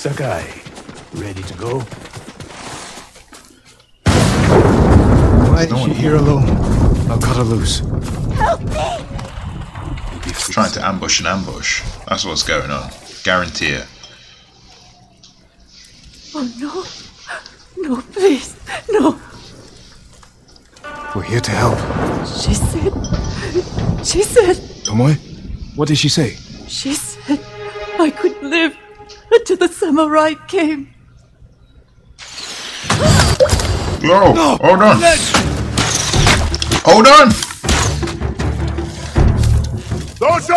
Sakai, ready to go? Why is she here alone? I'll cut her loose. Help me! Trying to ambush an ambush. That's what's going on. Guarantee it. Oh no. No, please. No. We're here to help. She said. She said. Tomoe? What did she say? She said I could live until the samurai came. Yo! Hold on! Hold on! Don't shoot!